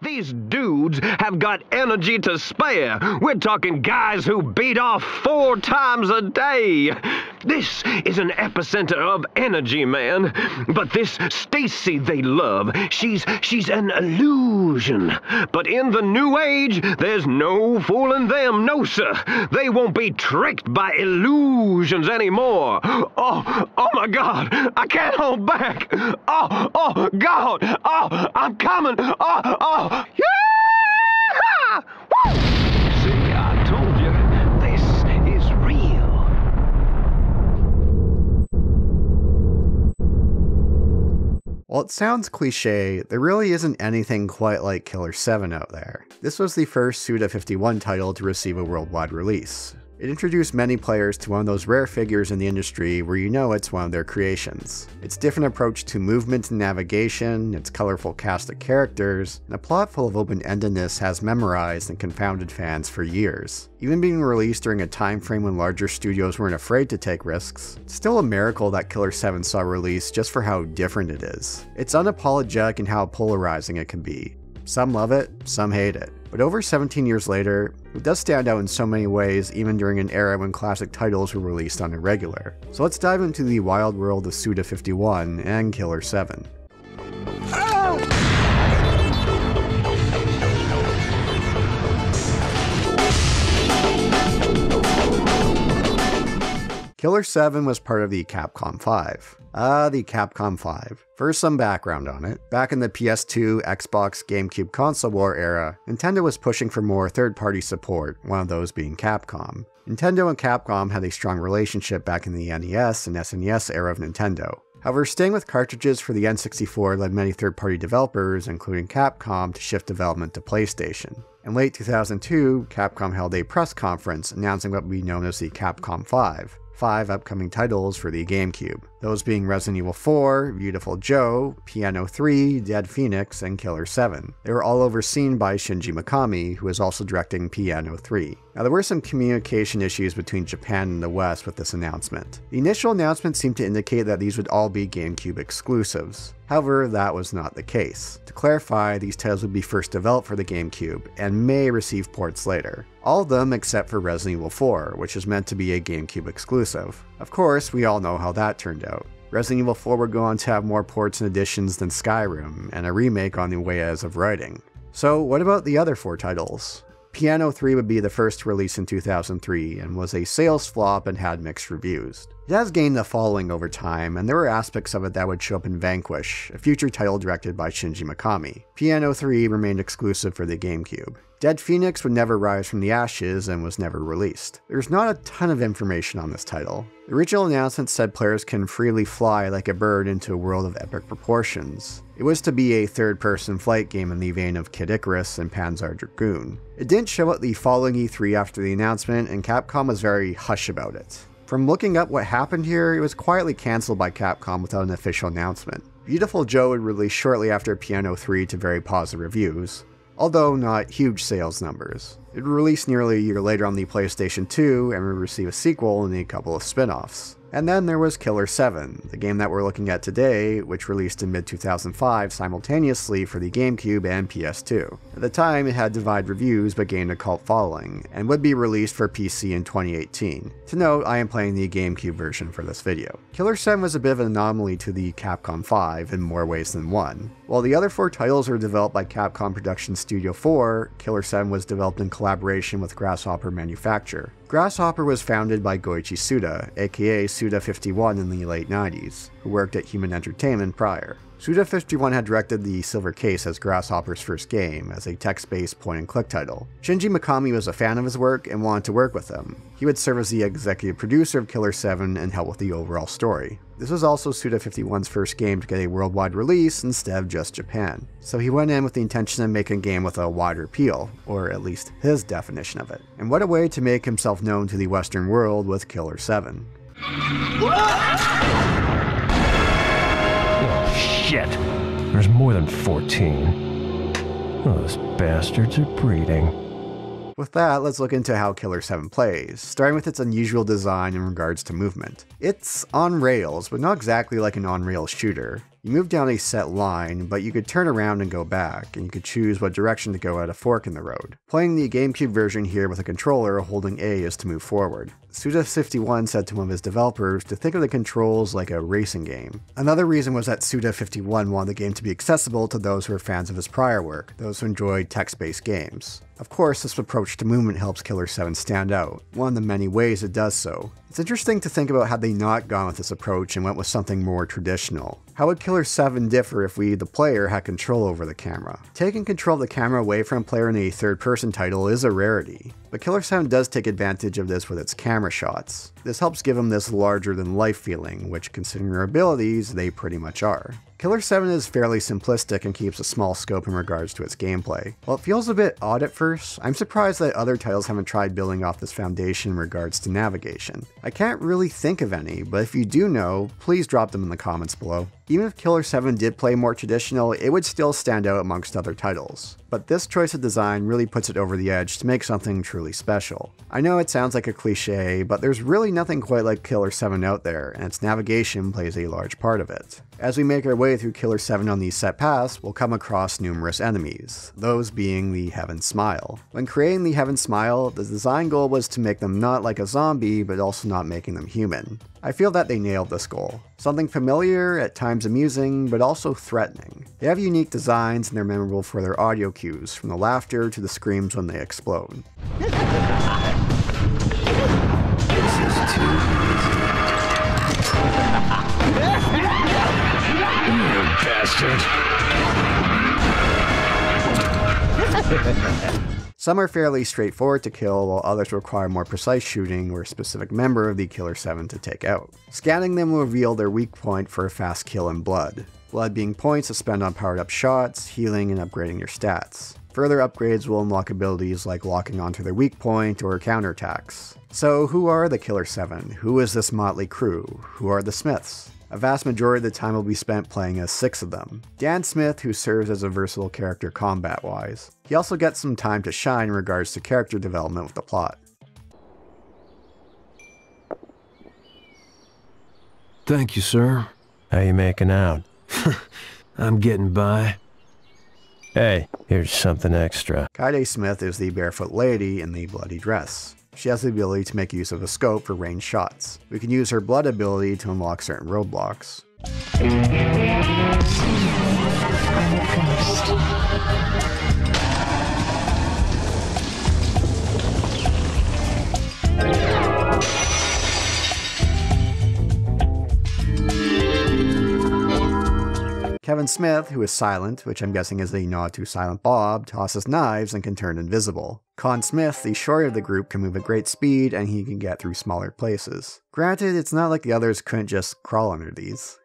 These dudes have got energy to spare. We're talking guys who beat off four times a day. This is an epicenter of energy, man. But this Stacy they love, she's she's an illusion. But in the new age, there's no fooling them, no sir. They won't be tricked by illusions anymore. Oh, oh my God, I can't hold back. Oh, oh God, oh, I'm coming. Oh, oh, yeah! Woo! See, I told you, this is real. While it sounds cliche, there really isn't anything quite like Killer 7 out there. This was the first Suda51 title to receive a worldwide release. It introduced many players to one of those rare figures in the industry where you know it's one of their creations. Its different approach to movement and navigation, its colorful cast of characters, and a plot full of open-endedness has memorized and confounded fans for years. Even being released during a time frame when larger studios weren't afraid to take risks, it's still a miracle that Killer 7 saw release just for how different it is. It's unapologetic in how polarizing it can be. Some love it, some hate it. But over 17 years later, it does stand out in so many ways, even during an era when classic titles were released on a regular. So let's dive into the wild world of Suda 51 and Killer 7. Killer 7 was part of the Capcom 5. Ah, the Capcom 5. First, some background on it. Back in the PS2, Xbox, GameCube console war era, Nintendo was pushing for more third party support, one of those being Capcom. Nintendo and Capcom had a strong relationship back in the NES and SNES era of Nintendo. However, staying with cartridges for the N64 led many third party developers, including Capcom, to shift development to PlayStation. In late 2002, Capcom held a press conference announcing what would be known as the Capcom 5, five upcoming titles for the GameCube, those being Resident Evil 4, Beautiful Joe, P.N.03, Dead Phoenix, and Killer 7. They were all overseen by Shinji Mikami, who is also directing P.N.03. Now, there were some communication issues between Japan and the West with this announcement. The initial announcement seemed to indicate that these would all be GameCube exclusives. However, that was not the case. To clarify, these titles would be first developed for the GameCube and may receive ports later. All of them except for Resident Evil 4, which is meant to be a GameCube exclusive. Of course, we all know how that turned out. Resident Evil 4 would go on to have more ports and additions than Skyrim, and a remake on the way as of writing. So, what about the other four titles? P.N.03 would be the first release in 2003 and was a sales flop and had mixed reviews. It has gained a following over time, and there were aspects of it that would show up in Vanquish, a future title directed by Shinji Mikami. P.N.03 remained exclusive for the GameCube. Dead Phoenix would never rise from the ashes and was never released. There's not a ton of information on this title. The original announcement said players can freely fly like a bird into a world of epic proportions. It was to be a third person flight game in the vein of Kid Icarus and Panzer Dragoon. It didn't show up the following E3 after the announcement, and Capcom was very hush about it. From looking up what happened here, it was quietly cancelled by Capcom without an official announcement. Beautiful Joe would release shortly after P.N.03 to very positive reviews, although not huge sales numbers. It released nearly a year later on the PlayStation 2 and would receive a sequel and a couple of spin offs. And then there was Killer 7, the game that we're looking at today, which released in mid 2005 simultaneously for the GameCube and PS2. At the time, it had divided reviews but gained a cult following, and would be released for PC in 2018. To note, I am playing the GameCube version for this video. Killer 7 was a bit of an anomaly to the Capcom 5 in more ways than one. While the other four titles were developed by Capcom Production Studio 4, Killer 7 was developed in collaboration with Grasshopper Manufacture. Grasshopper was founded by Goichi Suda, aka Suda51 in the late 90s, who worked at Human Entertainment prior. Suda51 had directed The Silver Case as Grasshopper's first game, as a text based point and click title. Shinji Mikami was a fan of his work and wanted to work with him. He would serve as the executive producer of Killer 7 and help with the overall story. This was also Suda51's first game to get a worldwide release instead of just Japan. So he went in with the intention of making a game with a wider appeal, or at least his definition of it. And what a way to make himself known to the Western world with Killer 7. Oh, shit. There's more than 14. Those bastards are breeding. With that, let's look into how Killer 7 plays, starting with its unusual design in regards to movement. It's on rails, but not exactly like an on rails shooter. You move down a set line, but you could turn around and go back, and you could choose what direction to go at a fork in the road. Playing the GameCube version here with a controller, holding A is to move forward. Suda51 said to one of his developers to think of the controls like a racing game. Another reason was that Suda51 wanted the game to be accessible to those who are fans of his prior work, those who enjoyed text-based games. Of course, this approach to movement helps Killer 7 stand out, one of the many ways it does so. It's interesting to think about had they not gone with this approach and went with something more traditional. How would Killer 7 differ if we, the player, had control over the camera? Taking control of the camera away from a player in a third person title is a rarity, but Killer 7 does take advantage of this with its camera shots. This helps give them this larger than life feeling, which considering their abilities, they pretty much are. Killer 7 is fairly simplistic and keeps a small scope in regards to its gameplay. While it feels a bit odd at first, I'm surprised that other titles haven't tried building off this foundation in regards to navigation. I can't really think of any, but if you do know, please drop them in the comments below. Even if Killer 7 did play more traditional, it would still stand out amongst other titles. But this choice of design really puts it over the edge to make something truly special. I know it sounds like a cliche, but there's really nothing quite like Killer 7 out there, and its navigation plays a large part of it. As we make our way through Killer 7 on these set paths, we'll come across numerous enemies, those being the Heaven Smile. When creating the Heaven Smile, the design goal was to make them not like a zombie, but also not making them human. I feel that they nailed this goal. Something familiar, at times amusing, but also threatening. They have unique designs and they're memorable for their audio cues, from the laughter to the screams when they explode. Some are fairly straightforward to kill, while others require more precise shooting or a specific member of the Killer 7 to take out. Scanning them will reveal their weak point for a fast kill in blood, blood being points to spend on powered up shots, healing, and upgrading your stats. Further upgrades will unlock abilities like locking onto their weak point or counterattacks. So who are the Killer 7? Who is this motley crew? Who are the Smiths? A vast majority of the time will be spent playing as six of them. Dan Smith, who serves as a versatile character combat wise. He also gets some time to shine in regards to character development with the plot. Thank you, sir. How you making out? I'm getting by. Hey, here's something extra. Kaede Smith is the barefoot lady in the bloody dress. She has the ability to make use of a scope for range shots. We can use her blood ability to unlock certain roadblocks. Kevin Smith, who is silent, which I'm guessing is a nod to Silent Bob, tosses knives and can turn invisible. Con Smith, the shorter of the group, can move at great speed and he can get through smaller places. Granted, it's not like the others couldn't just crawl under these.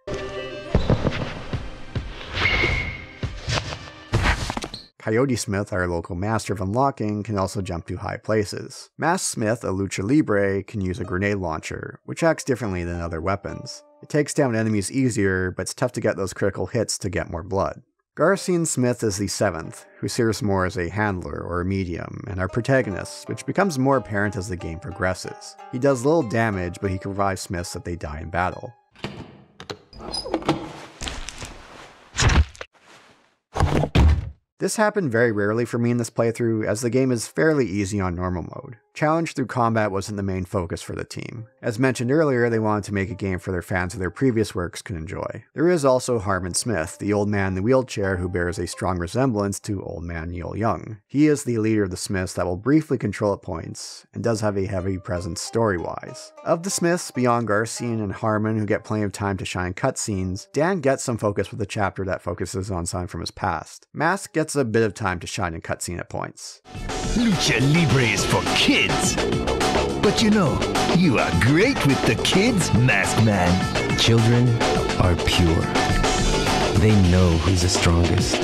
Coyote Smith, our local master of unlocking, can also jump to high places. Mask Smith, a lucha libre, can use a grenade launcher, which acts differently than other weapons. It takes down enemies easier, but it's tough to get those critical hits to get more blood. Garcian Smith is the seventh, who serves more as a handler or a medium, and our protagonist, which becomes more apparent as the game progresses. He does little damage, but he can revive Smiths if they die in battle. This happened very rarely for me in this playthrough, as the game is fairly easy on normal mode. Challenge through combat wasn't the main focus for the team. As mentioned earlier, they wanted to make a game for their fans of their previous works could enjoy. There is also Harmon Smith, the old man in the wheelchair who bears a strong resemblance to old man Neil Young. He is the leader of the Smiths that will briefly control at points, and does have a heavy presence story-wise. Of the Smiths, beyond Garcian and Harmon who get plenty of time to shine cutscenes, Dan gets some focus with a chapter that focuses on something from his past. Mask gets a bit of time to shine in cutscene at points. Lucha Libre is for kids. But you know, you are great with the kids, Masked Man. Children are pure. They know who's the strongest.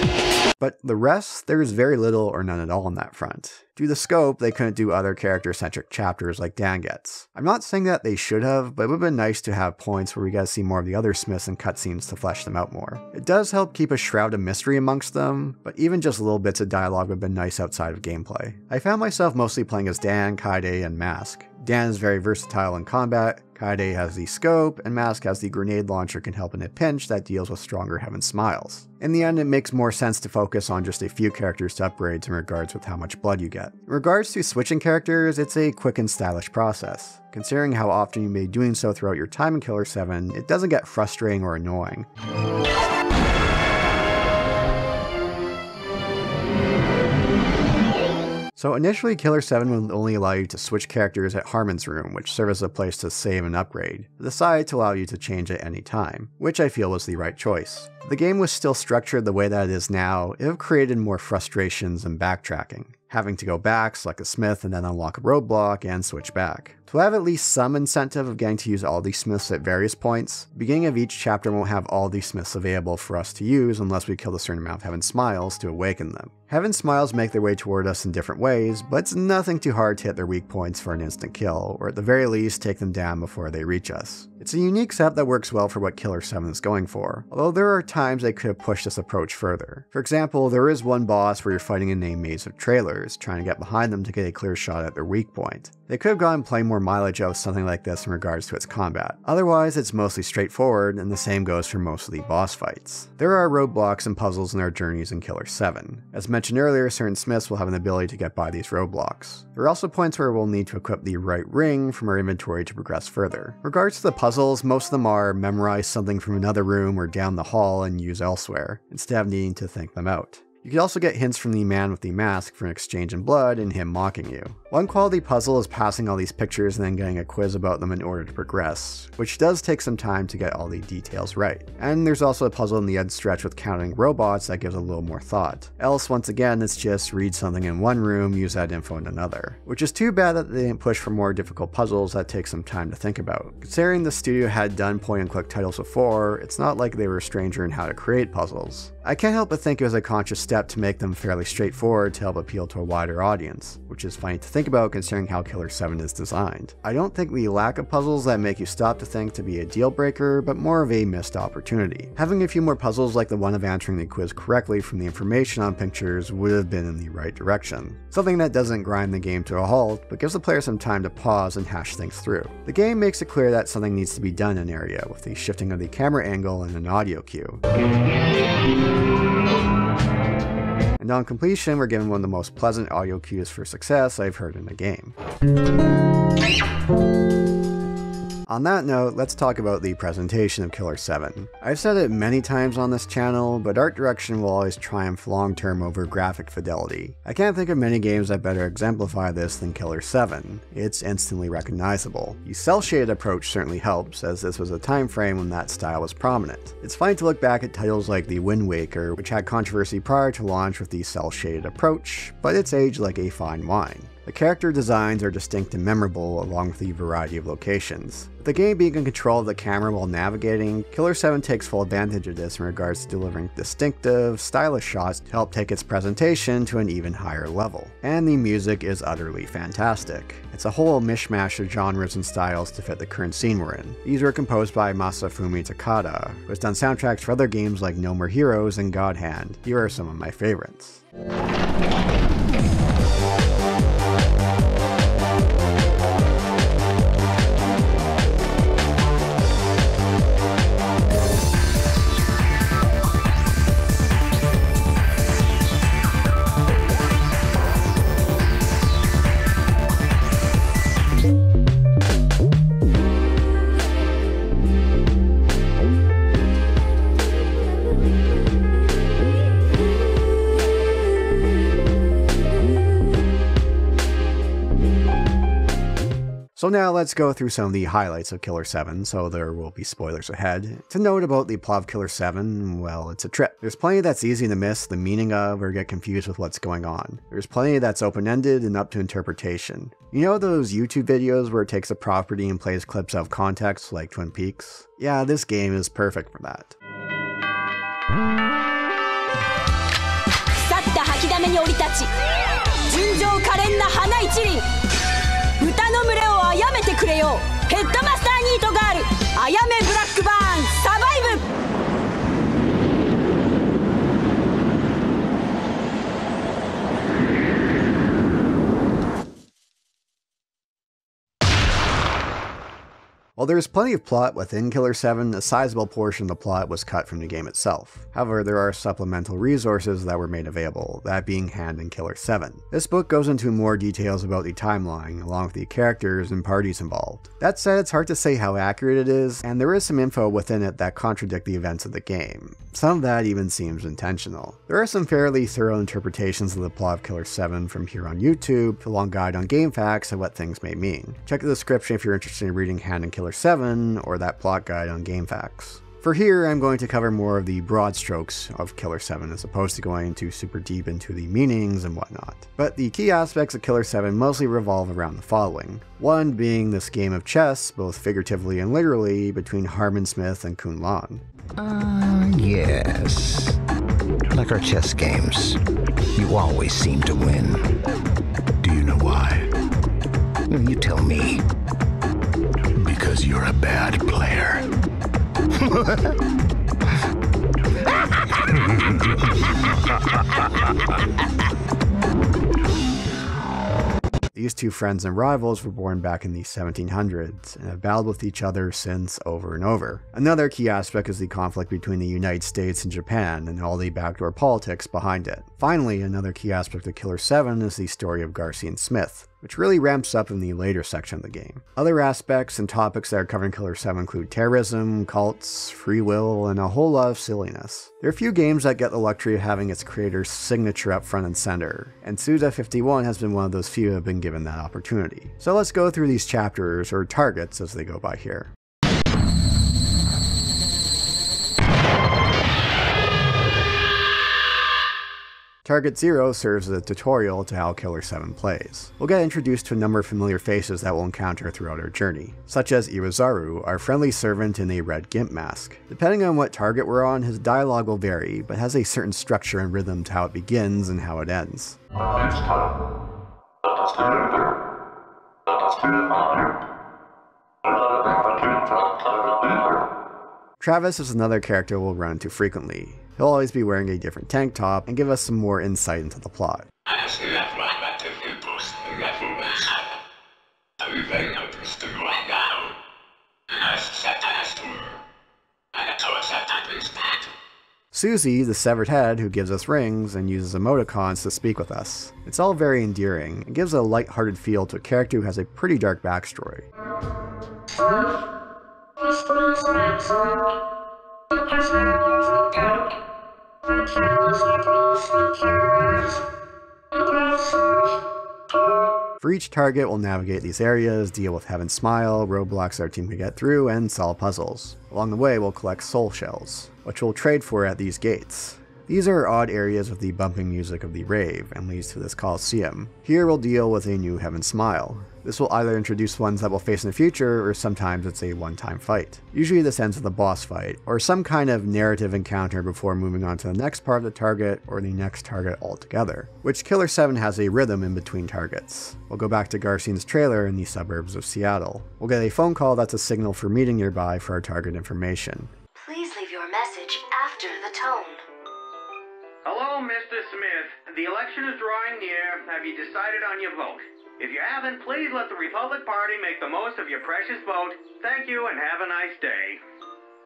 But the rest, there's very little or none at all on that front. Due to the scope, they couldn't do other character centric chapters like Dan gets. I'm not saying that they should have, but it would have been nice to have points where we got to see more of the other Smiths and cutscenes to flesh them out more. It does help keep a shroud of mystery amongst them, but even just little bits of dialogue would have been nice outside of gameplay. I found myself mostly playing as Dan, Kaede, and Mask. Dan is very versatile in combat, Kaede has the scope, and Mask has the grenade launcher can help in a pinch that deals with stronger Heaven Smiles. In the end, it makes more sense to focus on just a few characters to upgrade in regards with how much blood you get. In regards to switching characters, it's a quick and stylish process. Considering how often you may be doing so throughout your time in Killer 7, it doesn't get frustrating or annoying. So initially, Killer 7 would only allow you to switch characters at Harmon's room, which serves as a place to save and upgrade, decided to allow you to change at any time, which I feel was the right choice. The game was still structured the way that it is now, it have created more frustrations and backtracking having to go back, select a smith, and then unlock a roadblock and switch back. To have at least some incentive of getting to use all these smiths at various points, beginning of each chapter won't have all these smiths available for us to use unless we kill a certain amount of Heaven Smiles to awaken them. Heaven Smiles make their way toward us in different ways, but it's nothing too hard to hit their weak points for an instant kill, or at the very least take them down before they reach us. It's a unique setup that works well for what Killer 7 is going for, although there are times they could have pushed this approach further. For example, there is one boss where you're fighting in a maze of trailers, trying to get behind them to get a clear shot at their weak point. They could have gotten plenty more mileage out of something like this in regards to its combat. Otherwise, it's mostly straightforward, and the same goes for most of the boss fights. There are roadblocks and puzzles in our journeys in Killer 7. As mentioned earlier, certain smiths will have an ability to get by these roadblocks. There are also points where we'll need to equip the right ring from our inventory to progress further. In regards to the puzzles, most of them are memorize something from another room or down the hall and use elsewhere, instead of needing to think them out. You could also get hints from the man with the mask for an exchange in blood and him mocking you. One quality puzzle is passing all these pictures and then getting a quiz about them in order to progress, which does take some time to get all the details right. And there's also a puzzle in the end stretch with counting robots that gives a little more thought. Else, once again, it's just read something in one room, use that info in another. Which is too bad that they didn't push for more difficult puzzles that take some time to think about. Considering the studio had done point and click titles before, it's not like they were a stranger in how to create puzzles. I can't help but think it was a conscious step to make them fairly straightforward to help appeal to a wider audience, which is funny to think about considering how Killer 7 is designed. I don't think the lack of puzzles that make you stop to think to be a deal breaker, but more of a missed opportunity. Having a few more puzzles like the one of answering the quiz correctly from the information on pictures would have been in the right direction. Something that doesn't grind the game to a halt, but gives the player some time to pause and hash things through. The game makes it clear that something needs to be done in an area, with the shifting of the camera angle and an audio cue. And on completion, we're given one of the most pleasant audio cues for success I've heard in a game. On that note, let's talk about the presentation of Killer 7. I've said it many times on this channel, but art direction will always triumph long term over graphic fidelity. I can't think of many games that better exemplify this than Killer 7. It's instantly recognizable. The cel shaded approach certainly helps, as this was a time frame when that style was prominent. It's funny to look back at titles like The Wind Waker, which had controversy prior to launch with the cel shaded approach, but it's aged like a fine wine. The character designs are distinct and memorable along with the variety of locations. With the game being in control of the camera while navigating, Killer 7 takes full advantage of this in regards to delivering distinctive, stylish shots to help take its presentation to an even higher level. And the music is utterly fantastic. It's a whole mishmash of genres and styles to fit the current scene we're in. These were composed by Masafumi Takada, who has done soundtracks for other games like No More Heroes and God Hand. Here are some of my favorites. So now let's go through some of the highlights of Killer 7, so there will be spoilers ahead. To note about the plot of Killer 7, well, it's a trip. There's plenty that's easy to miss the meaning of or get confused with what's going on. There's plenty that's open-ended and up to interpretation. You know those YouTube videos where it takes a property and plays clips out of context like Twin Peaks? Yeah, this game is perfect for that. 腐ヘッドマスターニートガールあやめブラ While there is plenty of plot within Killer 7, a sizable portion of the plot was cut from the game itself. However, there are supplemental resources that were made available, that being Hand in Killer 7. This book goes into more details about the timeline, along with the characters and parties involved. That said, it's hard to say how accurate it is, and there is some info within it that contradict the events of the game. Some of that even seems intentional. There are some fairly thorough interpretations of the plot of Killer 7 from here on YouTube, a long guide on GameFAQs and what things may mean. Check the description if you're interested in reading Hand in Killer 7 or that plot guide on GameFAQs. For here, I'm going to cover more of the broad strokes of Killer 7 as opposed to going into super deep into the meanings and whatnot. But the key aspects of Killer 7 mostly revolve around the following. One being this game of chess, both figuratively and literally, between Harmon Smith and Kun Lan. Uh, yes. Like our chess games, you always seem to win. Do you know why? You tell me. Because you're a bad player. These two friends and rivals were born back in the 1700s and have battled with each other since over and over. Another key aspect is the conflict between the United States and Japan and all the backdoor politics behind it. Finally, another key aspect of Killer 7 is the story of Garcian Smith, which really ramps up in the later section of the game. Other aspects and topics that are covered in Killer 7 include terrorism, cults, free will, and a whole lot of silliness. There are few games that get the luxury of having its creator's signature up front and center, and Suda51 has been one of those few who have been given that opportunity. So let's go through these chapters, or targets as they go by here. Target 0 serves as a tutorial to how Killer 7 plays. We'll get introduced to a number of familiar faces that we'll encounter throughout our journey, such as Iwazaru, our friendly servant in a red gimp mask. Depending on what target we're on, his dialogue will vary, but has a certain structure and rhythm to how it begins and how it ends. Travis is another character we'll run into frequently. He'll always be wearing a different tank top and give us some more insight into the plot. Susie, the severed head who gives us rings and uses emoticons to speak with us. It's all very endearing and gives a light-hearted feel to a character who has a pretty dark backstory. For each target, we'll navigate these areas, deal with Heaven's Smile, roadblocks our team can get through, and solve puzzles. Along the way, we'll collect soul shells, which we'll trade for at these gates. These are odd areas with the bumping music of the rave and leads to this Coliseum. Here we'll deal with a new Heaven Smile. This will either introduce ones that we'll face in the future, or sometimes it's a one-time fight. Usually this ends with a boss fight, or some kind of narrative encounter before moving on to the next part of the target, or the next target altogether. Which Killer 7 has a rhythm in between targets. We'll go back to Garcian's trailer in the suburbs of Seattle. We'll get a phone call that's a signal for meeting nearby for our target information. Please leave your message after the tone. Hello, Mr. Smith. The election is drawing near. Have you decided on your vote? If you haven't, please let the Republic Party make the most of your precious vote. Thank you and have a nice day.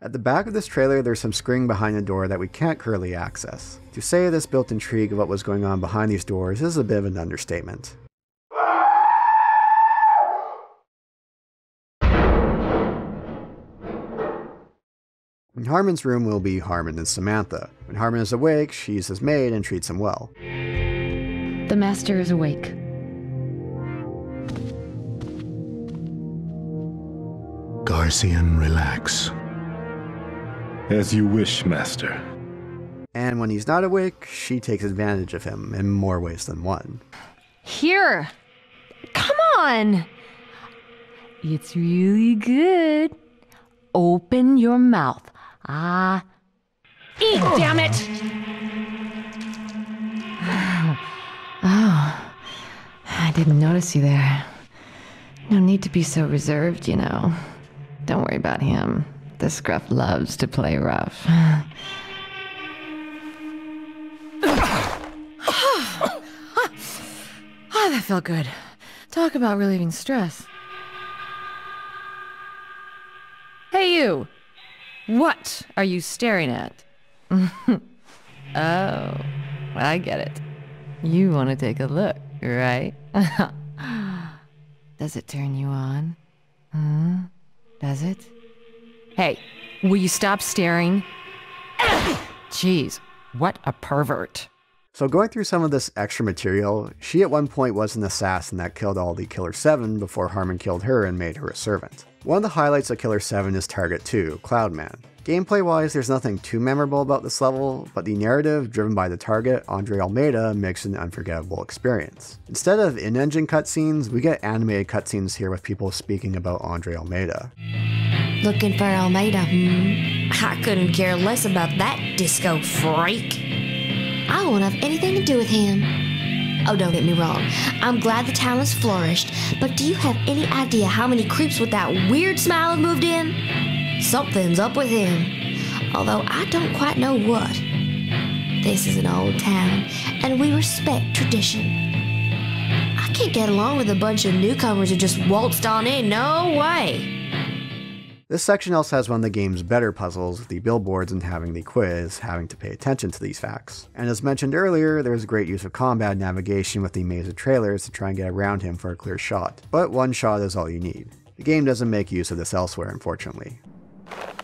At the back of this trailer, there's some screen behind the door that we can't currently access. To say this built intrigue of what was going on behind these doors is a bit of an understatement. In Harmon's room will be Harmon and Samantha. When Harmon is awake, she's his maid and treats him well. The master is awake. Garcian, relax. As you wish, Master. And when he's not awake, she takes advantage of him in more ways than one. Here! Come on! It's really good. Open your mouth. Ah. Eat, damn it! Oh, I didn't notice you there. No need to be so reserved, you know. Don't worry about him. The scruff loves to play rough. oh, that felt good. Talk about relieving stress. Hey, you! What are you staring at? oh, I get it. You want to take a look, right? Does it turn you on? Hmm? Does it? Hey, will you stop staring? Jeez, what a pervert. So, going through some of this extra material, she at one point was an assassin that killed all the Killer 7 before Harmon killed her and made her a servant. One of the highlights of Killer 7 is Target 2, Cloudman. Gameplay wise, there's nothing too memorable about this level, but the narrative driven by the target, Andre Almeida, makes an unforgettable experience. Instead of in engine cutscenes, we get animated cutscenes here with people speaking about Andre Almeida. Looking for Almeida, hmm? I couldn't care less about that disco freak. I won't have anything to do with him. Oh, don't get me wrong. I'm glad the town has flourished, but do you have any idea how many creeps with that weird smile have moved in? Something's up with him, although I don't quite know what. This is an old town, and we respect tradition. I can't get along with a bunch of newcomers who just waltzed on in, no way. This section also has one of the game's better puzzles, the billboards and having the quiz, having to pay attention to these facts. And as mentioned earlier, there's a great use of combat navigation with the maze of trailers to try and get around him for a clear shot. But one shot is all you need. The game doesn't make use of this elsewhere, unfortunately.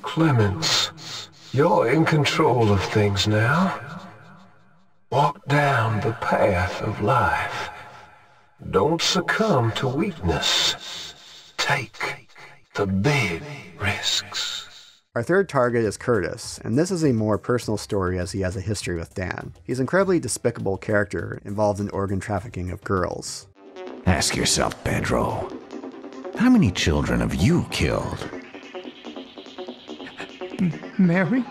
Clemens, you're in control of things now. Walk down the path of life. Don't succumb to weakness. Take the big risks. Our third target is Curtis, and this is a more personal story as he has a history with Dan. He's an incredibly despicable character involved in organ trafficking of girls. Ask yourself, Pedro, how many children have you killed? Mary?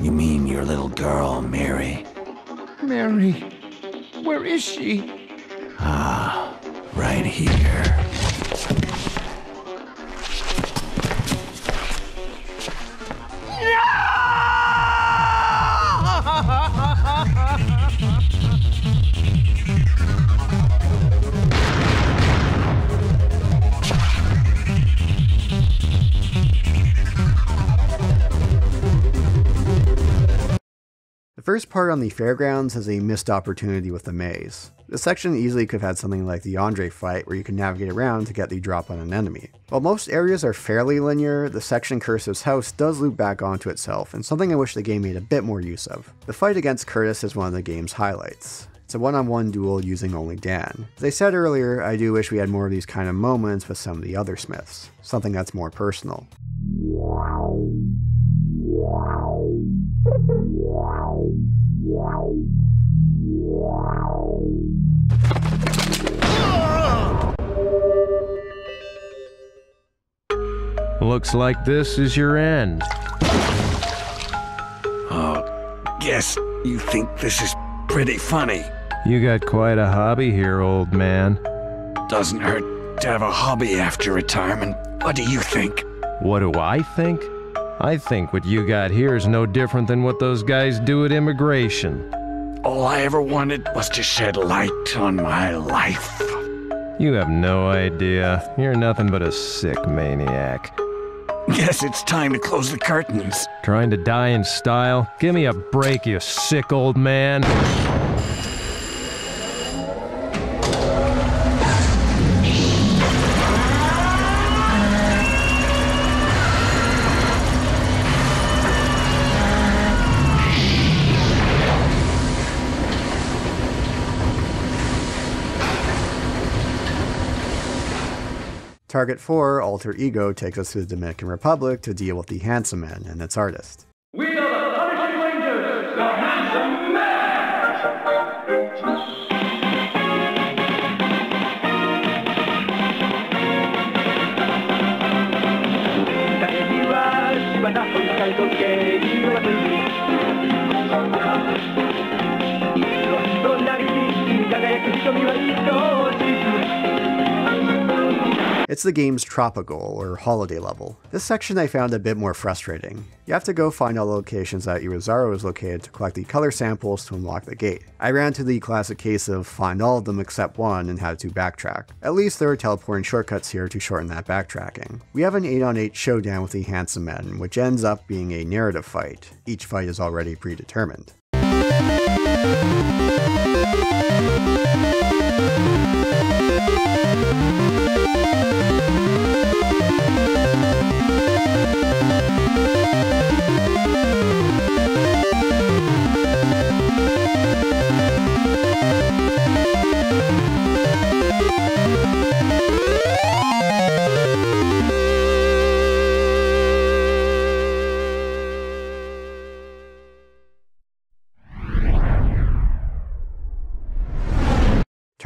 You mean your little girl, Mary? Mary, where is she? Ah, right here. First part on the fairgrounds has a missed opportunity with the maze. This section easily could have had something like the Andre fight where you can navigate around to get the drop on an enemy. While most areas are fairly linear, the section Curtis's house does loop back onto itself, and something I wish the game made a bit more use of. The fight against Curtis is one of the game's highlights. It's a one-on-one duel using only Dan. As I said earlier, I do wish we had more of these kind of moments with some of the other Smiths, something that's more personal. Looks like this is your end. Oh, guess you think this is pretty funny. You got quite a hobby here, old man. Doesn't hurt to have a hobby after retirement. What do you think? What do I think? I think what you got here is no different than what those guys do at immigration. All I ever wanted was to shed light on my life. You have no idea. You're nothing but a sick maniac. Guess it's time to close the curtains. Trying to die in style? Give me a break, you sick old man. Target 4, Alter Ego, takes us to the Dominican Republic to deal with the Handsome Man and its artist. It's the game's tropical or holiday level. This section I found a bit more frustrating. You have to go find all the locations that Irizarry is located to collect the color samples to unlock the gate. I ran to the classic case of find all of them except one and had to backtrack. At least there are teleporting shortcuts here to shorten that backtracking. We have an 8 on 8 showdown with the Handsome Men, which ends up being a narrative fight. Each fight is already predetermined.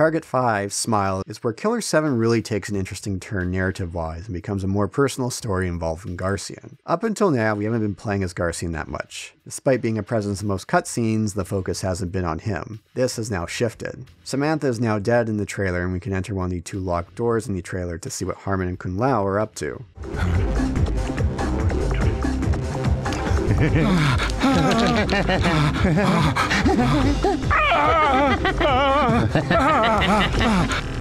Target 5, Smile, is where Killer 7 really takes an interesting turn narrative wise and becomes a more personal story involving Garcian. Up until now, we haven't been playing as Garcian that much. Despite being a presence in most cutscenes, the focus hasn't been on him. This has now shifted. Samantha is now dead in the trailer, and we can enter one of the two locked doors in the trailer to see what Harmon and Kun Lan are up to.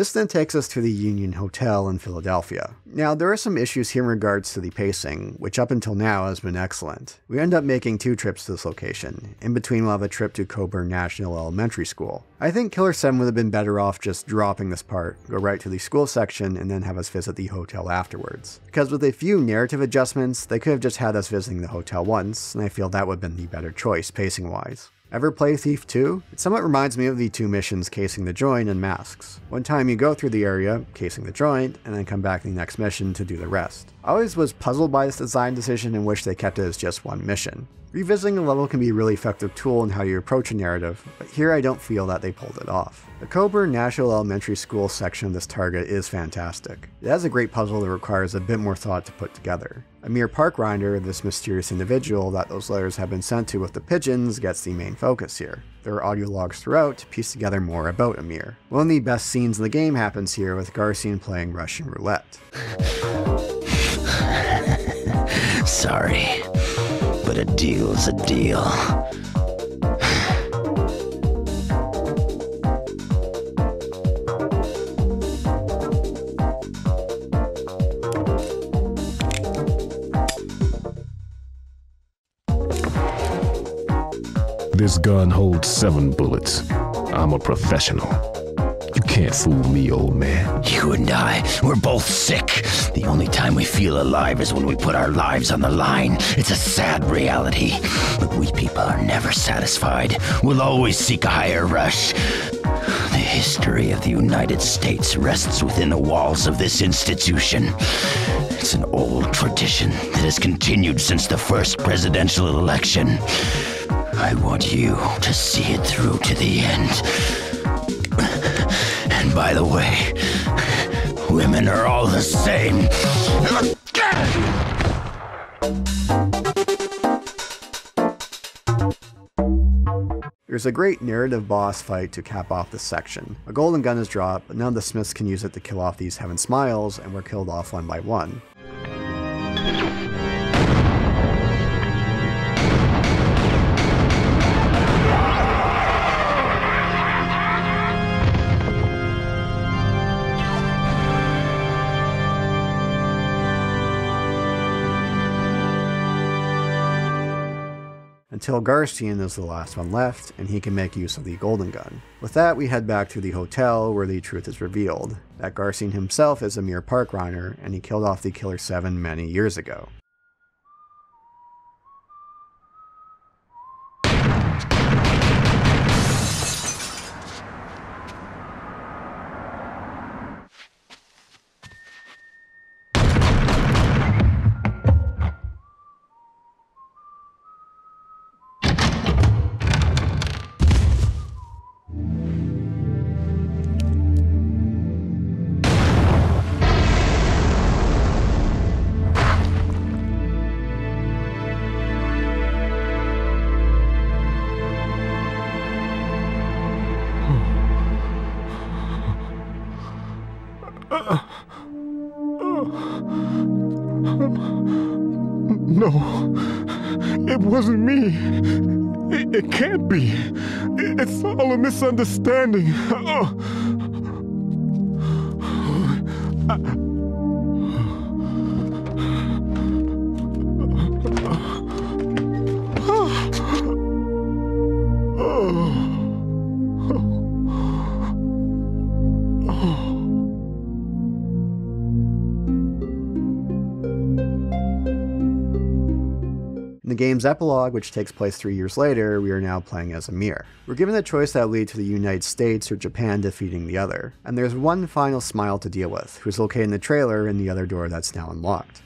This then takes us to the Union Hotel in Philadelphia. Now, there are some issues here in regards to the pacing, which up until now has been excellent. We end up making two trips to this location. In between, we'll have a trip to Coburn National Elementary School. I think Killer 7 would have been better off just dropping this part, go right to the school section, and then have us visit the hotel afterwards. Because with a few narrative adjustments, they could have just had us visiting the hotel once, and I feel that would have been the better choice pacing wise. Ever play Thief 2? It somewhat reminds me of the two missions casing the joint and masks. One time you go through the area, casing the joint, and then come back the next mission to do the rest. I always was puzzled by this design decision and wish they kept it as just one mission. Revisiting a level can be a really effective tool in how you approach a narrative, but here I don't feel that they pulled it off. The Coburn National Elementary School section of this target is fantastic. It has a great puzzle that requires a bit more thought to put together. Emir Parkreiner, this mysterious individual that those letters have been sent to with the pigeons, gets the main focus here. There are audio logs throughout to piece together more about Emir. One of the best scenes in the game happens here with Garcian playing Russian roulette. Sorry, but a deal's a deal. Gun holds seven bullets. I'm a professional. You can't fool me, old man. You and I, we're both sick. The only time we feel alive is when we put our lives on the line. It's a sad reality. But we people are never satisfied. We'll always seek a higher rush. The history of the United States rests within the walls of this institution. It's an old tradition that has continued since the first presidential election. I want you to see it through to the end. And by the way, women are all the same. There's a great narrative boss fight to cap off this section. A golden gun is dropped, but none of the Smiths can use it to kill off these Heaven Smiles, and we're killed off one by one. Garcian is the last one left, and he can make use of the golden gun. With that, we head back to the hotel where the truth is revealed, that Garcian himself is a mere Parkreiner, and he killed off the Killer 7 many years ago. Wasn't me. It, it can't be. It's all a misunderstanding. Uh, Epilogue, which takes place three years later, we are now playing as Emir. We're given the choice that lead to the United States or Japan defeating the other, and there's one final smile to deal with, who's located in the trailer in the other door that's now unlocked.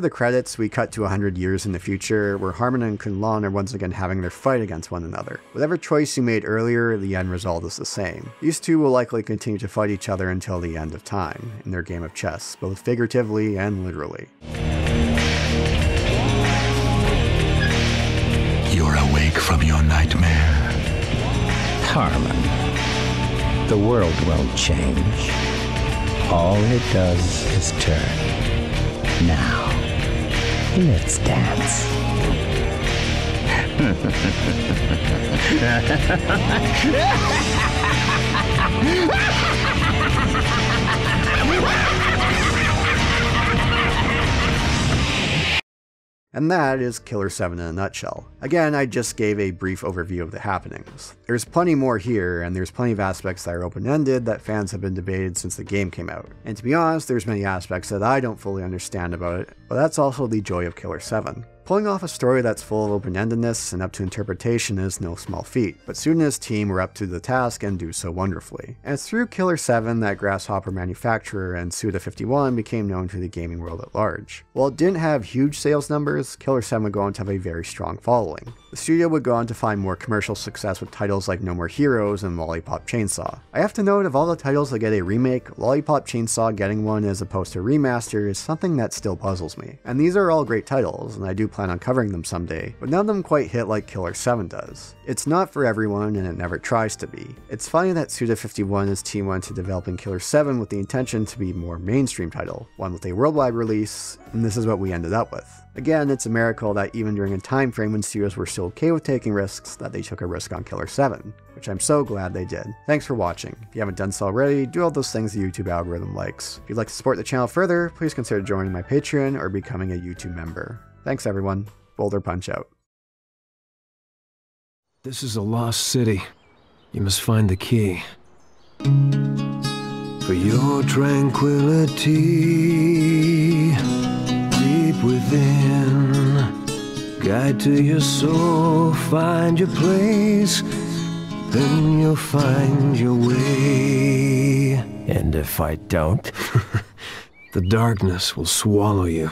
After the credits, we cut to 100 years in the future, where Harman and Kun Lan are once again having their fight against one another. Whatever choice you made earlier, the end result is the same. These two will likely continue to fight each other until the end of time, in their game of chess, both figuratively and literally. You're awake from your nightmare. Harman, the world won't change. All it does is turn. Now, let's dance. And that is Killer 7 in a nutshell. Again, I just gave a brief overview of the happenings. There's plenty more here, and there's plenty of aspects that are open-ended that fans have been debated since the game came out. And to be honest, there's many aspects that I don't fully understand about it, but that's also the joy of Killer 7. Pulling off a story that's full of open-endedness and up to interpretation is no small feat, but Suda and his team were up to the task and do so wonderfully. And it's through Killer 7 that Grasshopper Manufacturer and Suda51 became known to the gaming world at large. While it didn't have huge sales numbers, Killer 7 would go on to have a very strong following. The studio would go on to find more commercial success with titles like No More Heroes and Lollipop Chainsaw. I have to note, of all the titles that get a remake, Lollipop Chainsaw getting one as opposed to remaster is something that still puzzles me. And these are all great titles, and I do plan on covering them someday, but none of them quite hit like Killer 7 does. It's not for everyone, and it never tries to be. It's funny that Suda51 is team went to developing Killer 7 with the intention to be more mainstream title, one with a worldwide release, and this is what we ended up with. Again, it's a miracle that even during a time frame when studios were still okay with taking risks, that they took a risk on Killer 7, which I'm so glad they did. Thanks for watching. If you haven't done so already, do all those things the YouTube algorithm likes. If you'd like to support the channel further, please consider joining my Patreon or becoming a YouTube member. Thanks everyone. Boulder Punch out. This is a lost city. You must find the key. For your tranquility, deep within, guide to your soul, find your place, then you'll find your way. And if I don't, the darkness will swallow you.